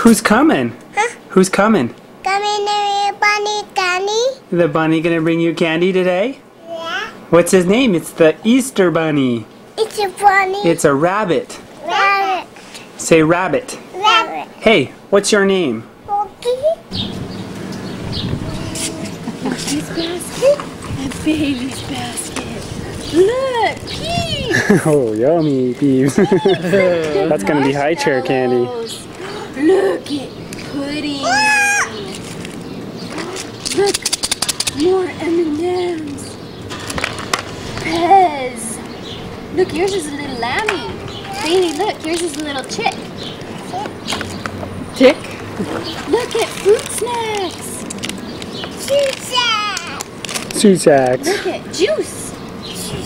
Who's coming? Huh? Who's coming? Come in bunny, Danny. The bunny gonna bring you candy today? Yeah. What's his name? It's the Easter bunny. It's a bunny. It's a rabbit. rabbit. Say rabbit. Rabbit. Hey, what's your name? Okay. Bailey's basket. Bailey's basket. Look, pee. oh, yummy, Peeves. That's gonna be high chair candy. Look at pudding. Look, more M&M's. Pez. Look, yours is a little lammy. Bailey, look, yours is a little chick. Chick? Look at fruit snacks. Susan. Susacs. Look at juice.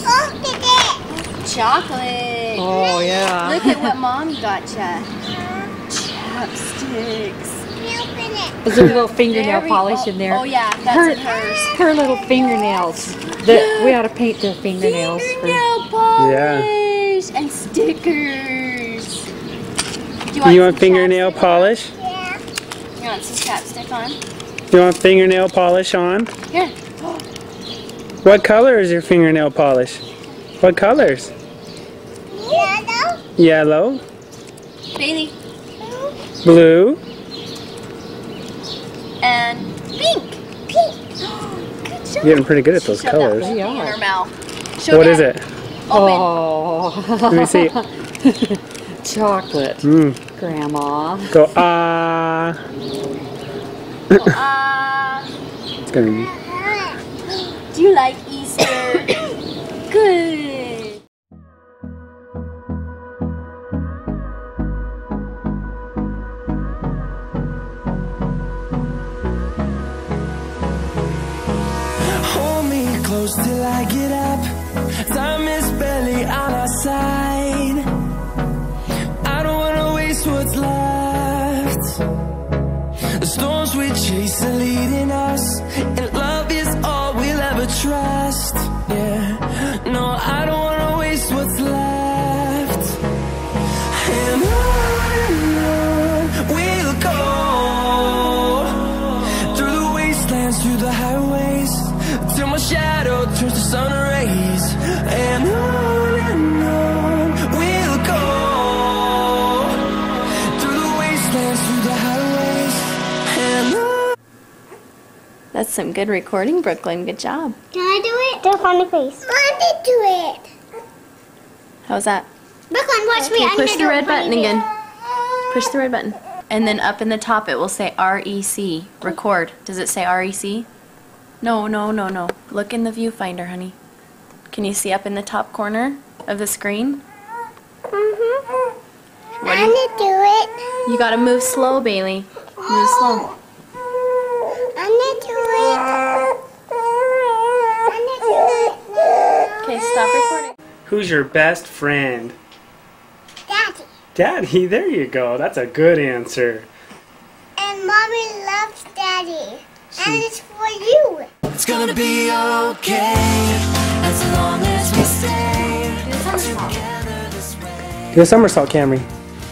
Look at it. Chocolate. Oh yeah. Look at what mommy got ya. Chopsticks. Open it. There's a little fingernail There polish go. in there. Oh yeah, that's Her- in hers. Her little fingernails. That we ought to paint their fingernails. For, Fingernail polish and stickers. Do You want some fingernail chapstick polish? Yeah. on? You want some chapstick on? You want fingernail polish on? Here. What color is your fingernail polish? What colors? Yellow. Yellow, Bailey. Blue, And pink. Pink. Good job. You're getting pretty good at those Shove colors. That whole Yeah. thing in her mouth. Show What is Dad. it? Open. oh. Let me see. Chocolate. Mm. Grandma. Go ah. Ah. It's gonna be. do you like Easter? Chase are leading That's some good recording, Brooklyn. Good job. Can I do it? Do a funny face. I did do it. How's that? Brooklyn, watch me. Okay, I'm push gonna the do red button face. again. Push the red button. And then up in the top it will say REC. Record. Does it say REC? No, no, no, no. Look in the viewfinder, honey. Can you see up in the top corner of the screen? Mhm. I'm you, gonna do it. you gotta move slow, Bailey. Move slow. I'm gonna do it. I'm gonna do it. Okay, stop recording. Who's your best friend? Daddy. Daddy. There you go. That's a good answer. And mommy loves daddy. And it's for you. It's gonna be okay as long as we stay together this way. Do a somersault, Camry.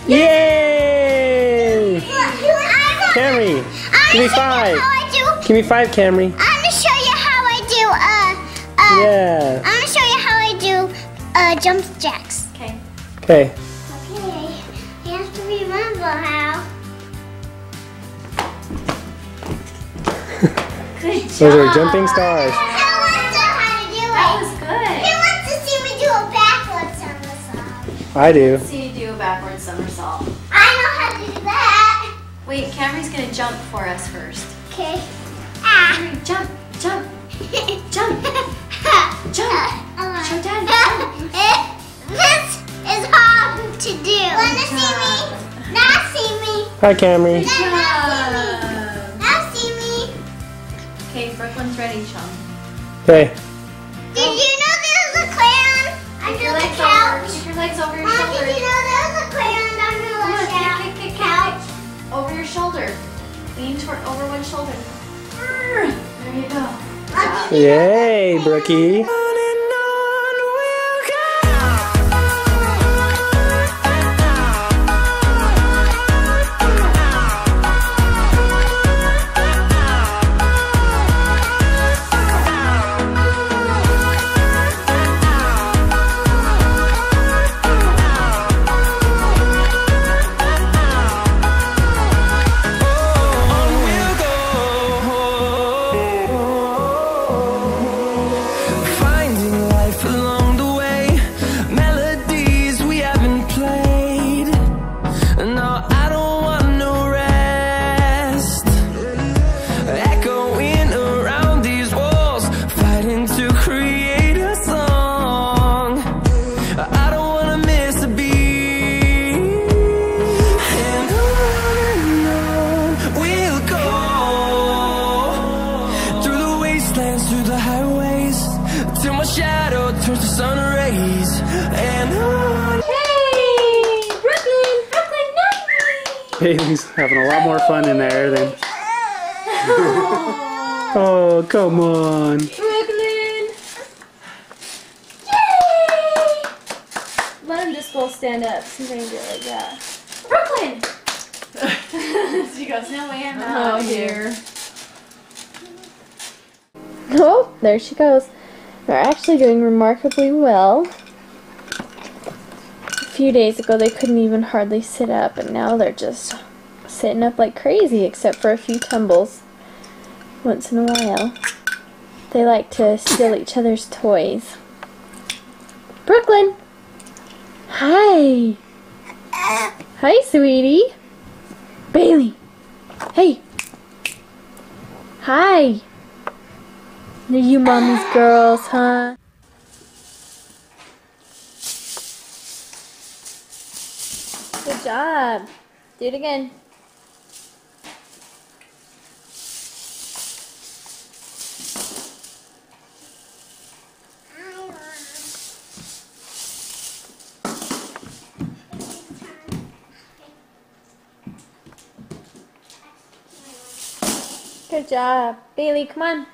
Yay! Camry, give me five. I do. Give me five, Camry. I'm gonna show you how I do. Uh, uh. Yeah. I'm gonna show Uh, jump jacks. Okay. Okay. Okay. You have to remember how. Good Those are jumping stars. I want to know how to do it? That was good. He wants to see me do a backwards somersault. I do. See you do a backward somersault. I know how to do that. Wait, Camry's gonna jump for us first. Okay. Ah. Camry, jump, jump, jump, jump. Hi, Camry. Now, now see me. Okay, Brooklyn's ready, Shaun. Okay. Did you know there's a crayon under the couch? Keep your legs over your Mom, shoulder. did you know there's a crayon under the couch? kick, kick, kick, kick. Over your shoulder. Lean toward over one shoulder. There you go. Yay, Brookie. memories and on. Hey! Brooklyn! Brooklyn Nine! Peyton's having a lot more fun in there than... oh, come on. Brooklyn! Yay! Let him just go stand up. He's gonna can do it like that. Brooklyn! she goes, no way I'm oh, out oh, here. Oh, there she goes. They're actually doing remarkably well. Few days ago, they couldn't even hardly sit up, and now they're just sitting up like crazy, except for a few tumbles once in a while. They like to steal each other's toys. Brooklyn! Hi! Hi, sweetie! Bailey! Hey! Hi! Are you mommy's girls, huh? Good job. Do it again. Good job. Bailey, come on.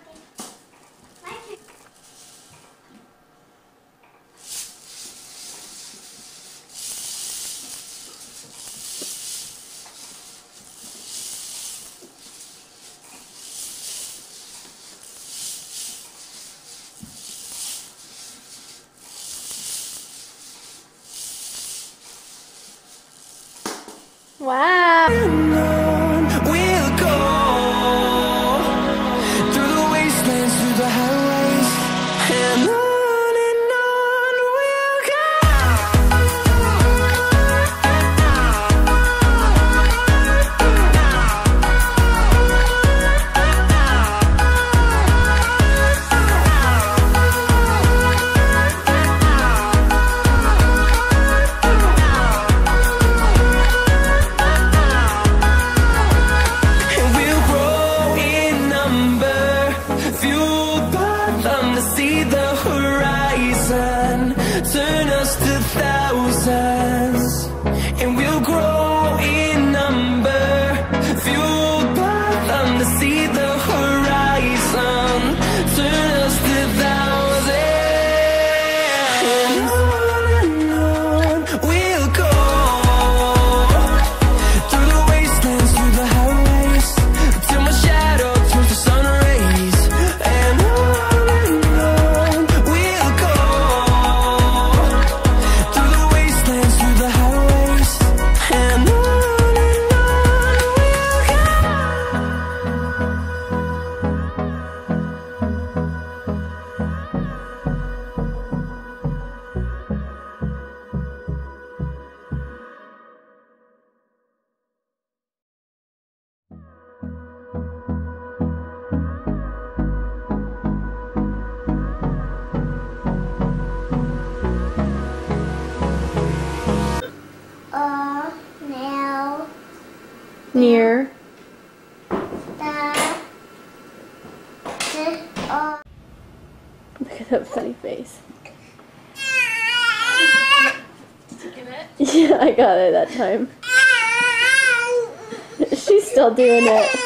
Wow. Turn us to Near. the, the, Look at that funny face. Yeah, I got it that time. She's still doing it.